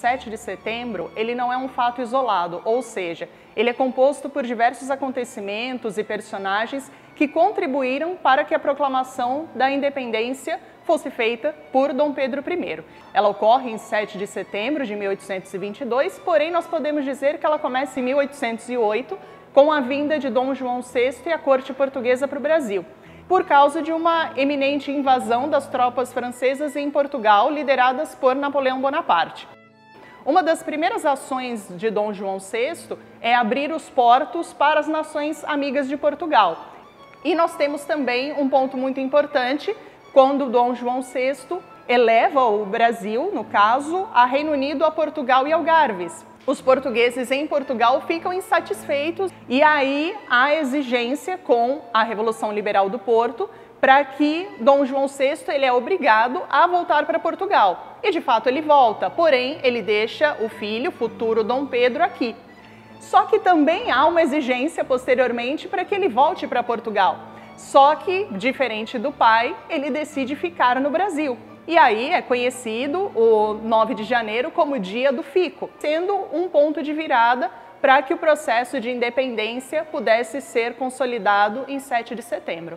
7 de setembro, ele não é um fato isolado, ou seja, ele é composto por diversos acontecimentos e personagens que contribuíram para que a proclamação da independência fosse feita por Dom Pedro I. Ela ocorre em 7 de setembro de 1822, porém nós podemos dizer que ela começa em 1808, com a vinda de Dom João VI e a corte portuguesa para o Brasil por causa de uma eminente invasão das tropas francesas em Portugal, lideradas por Napoleão Bonaparte. Uma das primeiras ações de Dom João VI é abrir os portos para as nações amigas de Portugal. E nós temos também um ponto muito importante, quando Dom João VI eleva o Brasil, no caso, a Reino Unido, a Portugal e Algarves os portugueses em Portugal ficam insatisfeitos e aí há exigência com a Revolução Liberal do Porto para que Dom João VI ele é obrigado a voltar para Portugal. E de fato ele volta, porém ele deixa o filho, futuro Dom Pedro, aqui. Só que também há uma exigência posteriormente para que ele volte para Portugal. Só que, diferente do pai, ele decide ficar no Brasil. E aí é conhecido o 9 de janeiro como Dia do Fico, sendo um ponto de virada para que o processo de independência pudesse ser consolidado em 7 de setembro.